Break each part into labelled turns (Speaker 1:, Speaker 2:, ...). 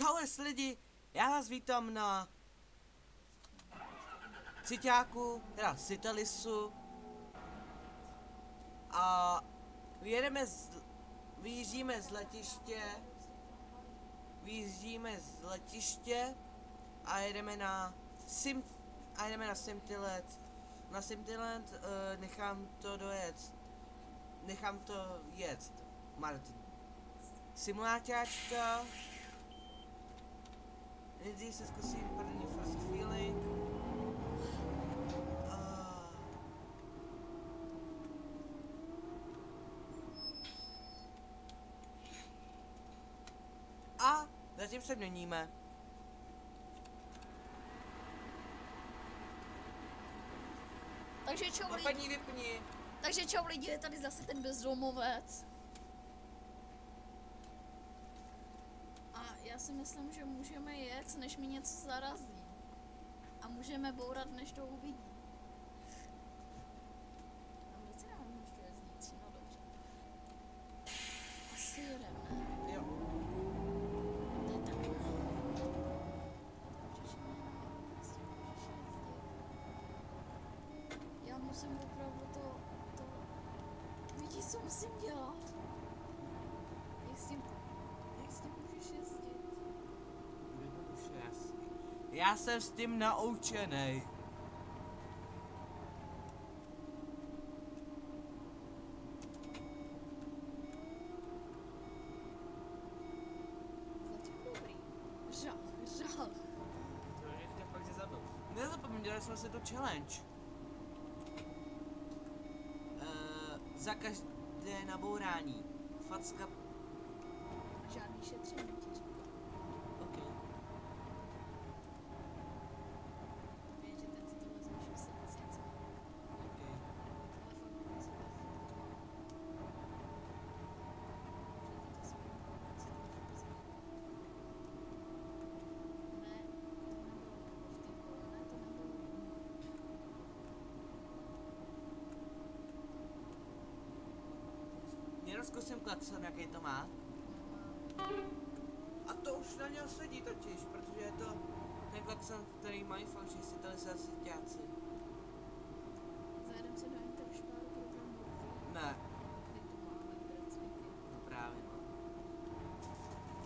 Speaker 1: Čau lidi, já vás vítám na Ciťáku, teda Citalisu a vyjedeme z, vyjíždíme z letiště, vyjíždíme z letiště a jedeme na Sim, a jedeme na Simtilet. Na Simtilet uh, nechám to dojet, nechám to jet, Martin. Simuláťáčka, Nejdřív se zkusím první first feeling. Ah. A zatím se měníme.
Speaker 2: Takže čau lidi,
Speaker 1: vypni.
Speaker 2: takže čau lidi, je tady zase ten bezdomovec. A já si myslím, že můžeme jet, než mi něco zarazí. A můžeme bourat, než to uvidí. A vůbec nemám ještě jezdící, no dobře. Asi jedem, ne?
Speaker 1: Jo.
Speaker 2: To je tak. Můžeš jít, prostě můžeš jezdit. Já musím opravdu to, to... Vidíš, co musím dělat? Jak s tím, jak s tím můžeš jezdit?
Speaker 1: Jednoduše, já s- Já jsem s tím naučený. Si tu challenge. Uh, za každé nabourání. Facka.
Speaker 2: Žádný šetření ti říkám.
Speaker 1: OK.
Speaker 2: Víš, že teď si to vezmeš v srdci, co?
Speaker 1: OK.
Speaker 2: Ale fakt budu si jezdit. Že ty to svým si to můžu vzít. Ne, to nebylo v té kole, ne, to nebylo.
Speaker 1: Jenom zkusím klakson, jaký to má. A to už na něho sedí totiž, protože je to ten klakson, který mají fakt všichni telesáciťáci.
Speaker 2: Zajedem si do Interšparu programu
Speaker 1: Ne, no právě no.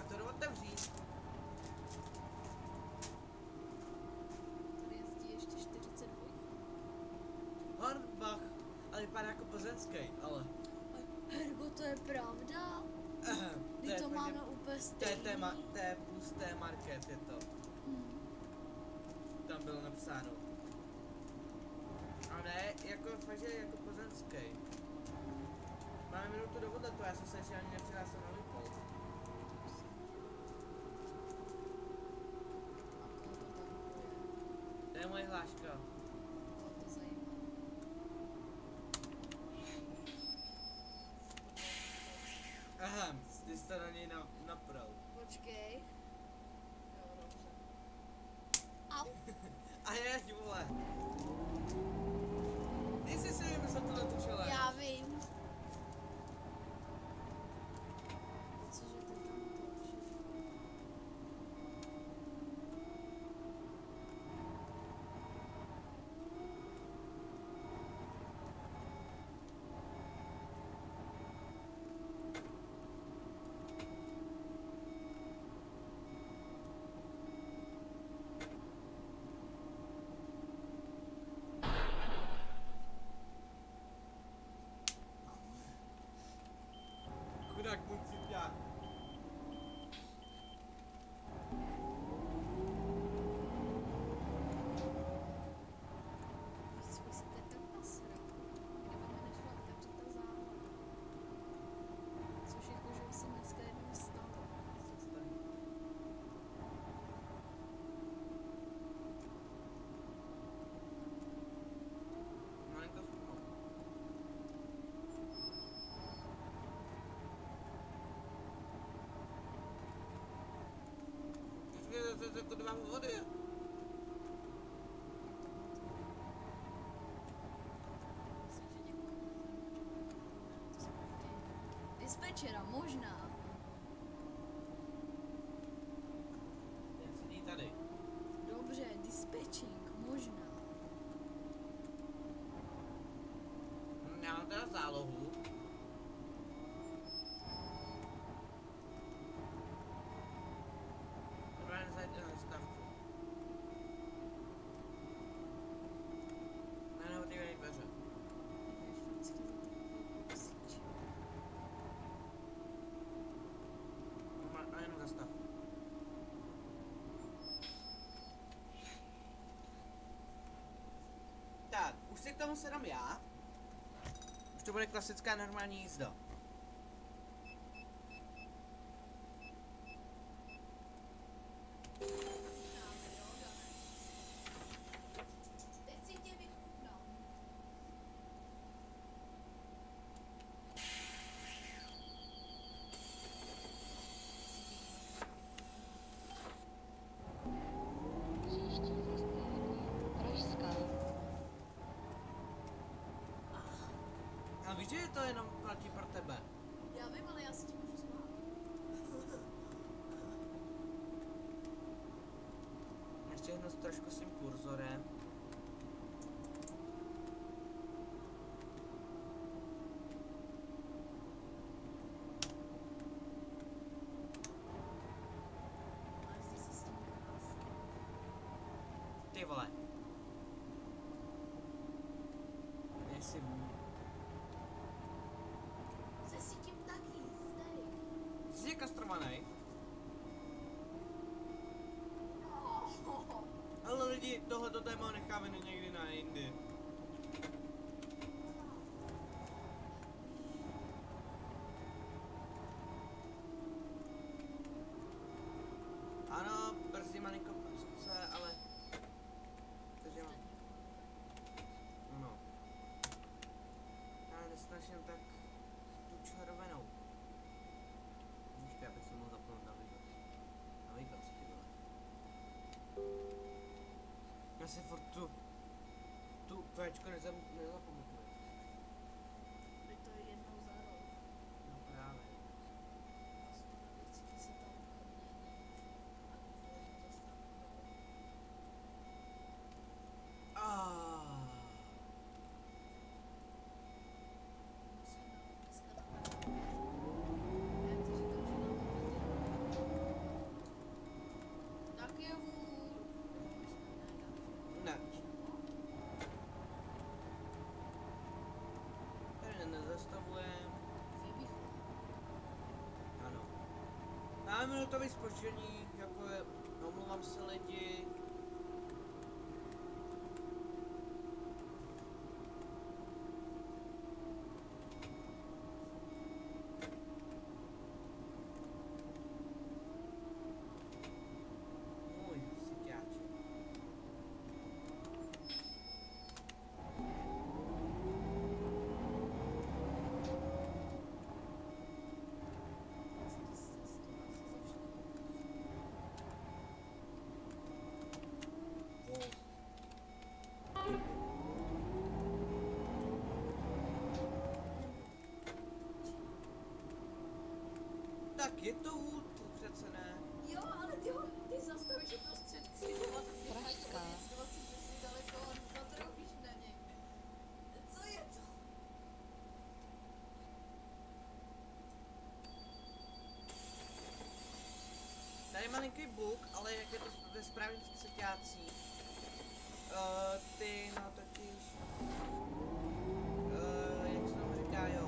Speaker 1: A to jdu otevřít.
Speaker 2: Tady jezdí ještě 42.
Speaker 1: Hornbach, ale vypadá jako plzeňský, ale...
Speaker 2: To je pravda? Teď to máme úplně
Speaker 1: To je
Speaker 2: stejný.
Speaker 1: téma, to je plus té market, je to. Tam bylo napsáno. A ne, jako fakt, že jako plzeňský. Máme minutu do odletu, já jsem se ještě ani nepřihlásil na výpol.
Speaker 2: To
Speaker 1: je moje hláška.
Speaker 2: Koho to zajímá?
Speaker 1: Aha, to na něj na, napral.
Speaker 2: Počkej.
Speaker 1: jak mój sypiak. to dva vody.
Speaker 2: Dispečera, možná.
Speaker 1: Sedí tady. Dobře, dispečing, možná. Já mám teda zálohu. Tomu sedám já. Už to bude klasická normální jízda. Víš, že to jenom platí pro tebe?
Speaker 2: Já vím, ale já si tím můžu smát.
Speaker 1: Ještě jednou trošku s tím kurzorem.
Speaker 2: Vždy.
Speaker 1: Ty vole. Jestli...
Speaker 2: Se si tím taky, zdej. No.
Speaker 1: ale lidi tohleto téma necháme někdy na jindy. Ano, brzy malinko se, ale... Takže mám... No. Já nesnažím tak tu červenou. Počkej, abych se mohl zapnout na video. Na video, ty vole. Já si furt tu... Tu Včko nezam, nezapamatuju.
Speaker 2: By to je jednou za rok.
Speaker 1: No právě.
Speaker 2: A spousta věcí, které se tam nemění. A když to jednou zastávku
Speaker 1: Ah.
Speaker 2: Tak je vůl.
Speaker 1: Ne. Tady nezastavujem. Ano. Máme minutový spoždění, jako je, omlouvám se lidi. Je to vůd, přece ne.
Speaker 2: Jo, ale ty ho, ty zastavíš uprostřed křižovatky.
Speaker 3: Pražská.
Speaker 2: 20 metrů daleko a zatroubíš na něj. Co je to?
Speaker 1: Tady je malinký bug, ale jak je to ve správných seťácích, uh, ty, no totiž, uh, jak se tomu říká, jo,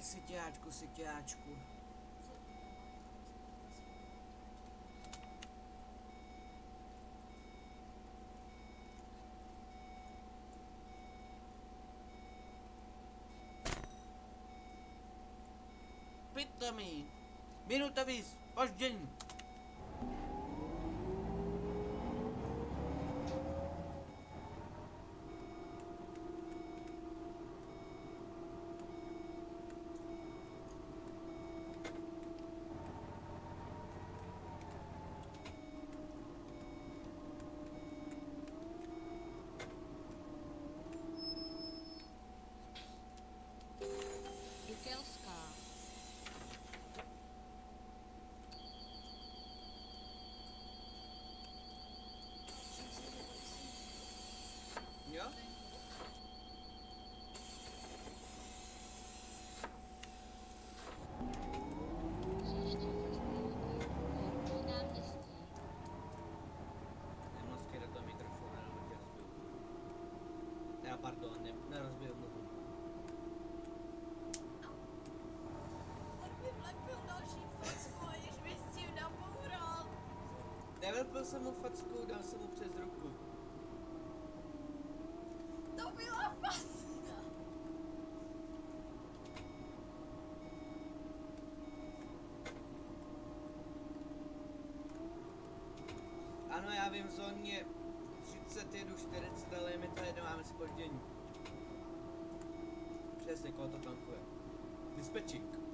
Speaker 2: Ai,
Speaker 1: psiquiátrico, psiquiátrico. Pit também. Minuto
Speaker 2: aviso.
Speaker 1: Pode, Jenny. Spoždění. jsem mu facku, dal jsem mu přes ruku.
Speaker 2: To byla facka.
Speaker 1: Ano, já vím, v zóně 30 jedu 40, ale my to jedno máme spoždění. Přesně, koho to tankuje. Dispečík.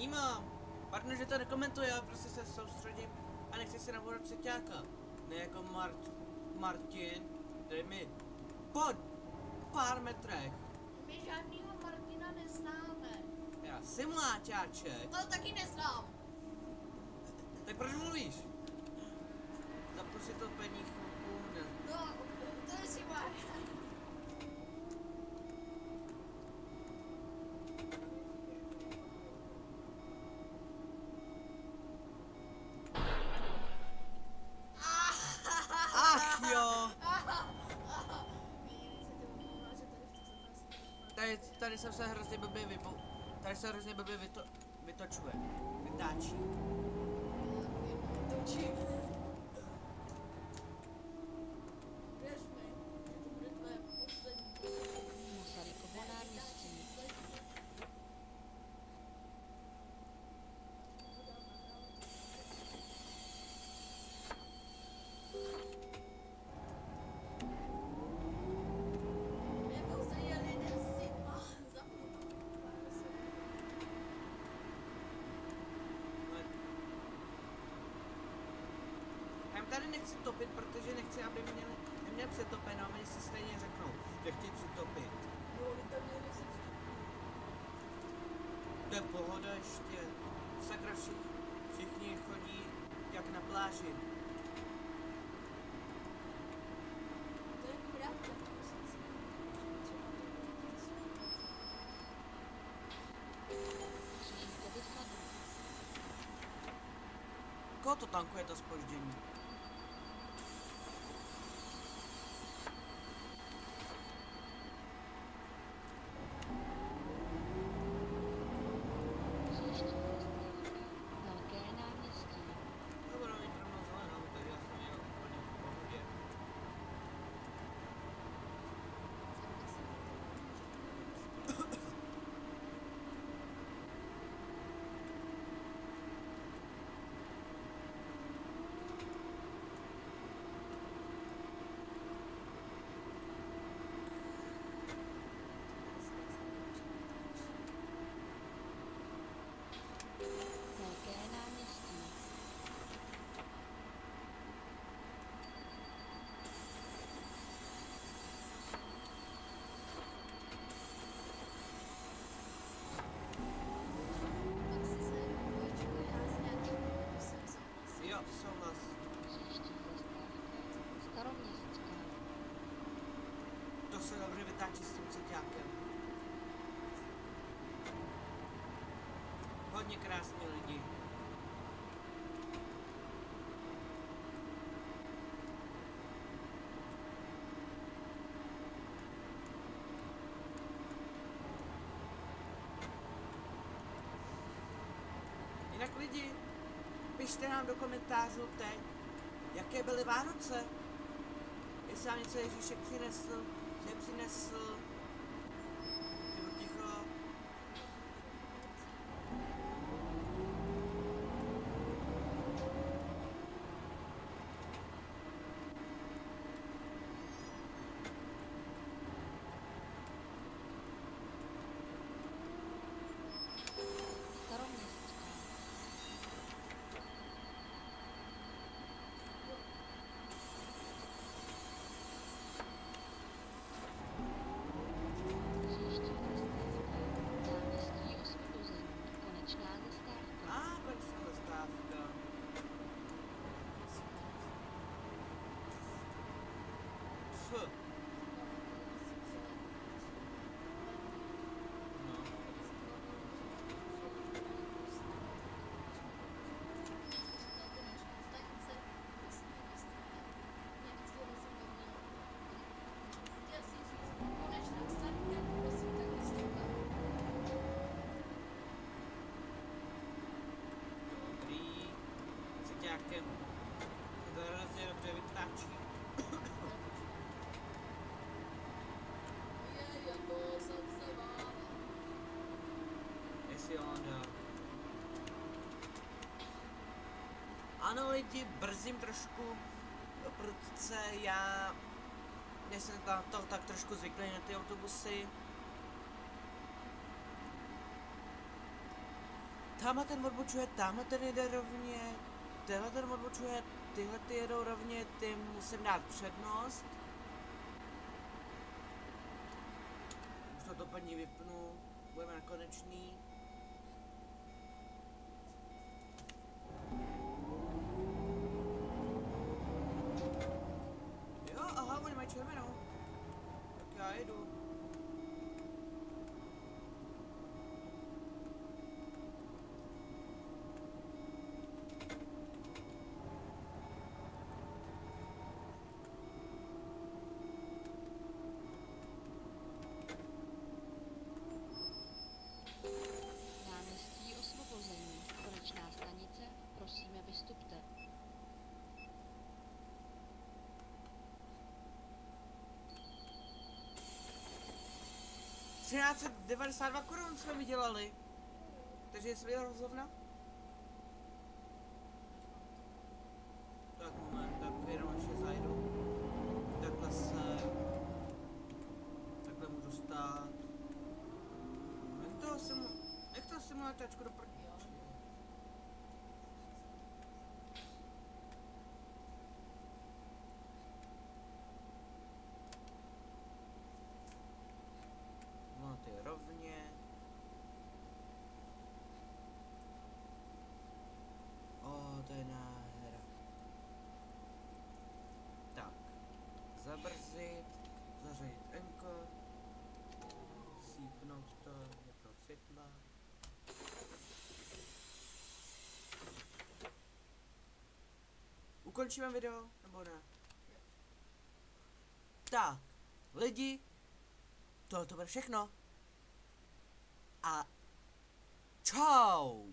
Speaker 1: Vnímám. Pardon, že to nekomentuje, já prostě se soustředím a nechci se navolat přeťáka. Ne jako Mart, Martin, který mi pod pár metrech.
Speaker 2: My žádnýho Martina neznáme.
Speaker 1: Já simuláťáček.
Speaker 2: To taky neznám.
Speaker 1: Tak proč mluvíš? Zapnu si to pení chvilku, ne.
Speaker 2: No, to je si máš.
Speaker 1: Ach jo! Tady, tady jsem se hrozně blbě vypo... Tady se hrozně blbě vyto... vytočuje. Vytáčí.
Speaker 2: Točím. Věř mi, že to bude tvoje poslední.
Speaker 3: Masarykovo náměstí.
Speaker 2: My pouze jeli si a zapnu.
Speaker 1: No. Já tady nechci topit, protože nechci, aby měli, neměl přetopeno a oni si stejně řeknou, že chtějí přitopit.
Speaker 2: Jo, vy tam měli
Speaker 1: To je pohoda ještě. Sakra všichni, všichni chodí jak na pláži.
Speaker 2: To je pravda.
Speaker 1: Koho to tankuje to spoždění? Hodně krásní lidi. Jinak lidi, pište nám do komentářů teď, jaké byly Vánoce. Jestli vám něco Ježíšek přinesl, nepřinesl. Ano lidi, brzím trošku, protože já jsem na to tak trošku zvyklý na ty autobusy. Tamhle ten odbočuje, tamhle ten jede rovně, tenhle ten odbočuje, tyhle ty jedou rovně, ty musím dát přednost. Už to dopadně vypnu, budeme na konečný. Tak já 1392 korun jsme vydělali. Takže jestli je rozhovna? Tak moment, tak jenom ještě zajdu. Takhle se... Takhle můžu stát. Nech toho simu... Nech toho simulačku do prdí. No ty rovně. O, to je nádhera. Tak. Zabrzit. Zařadit enko. Sípnout to. Vypnout světla. Ukončíme video, nebo ne? Tak, lidi, tohle to bude všechno. A čau!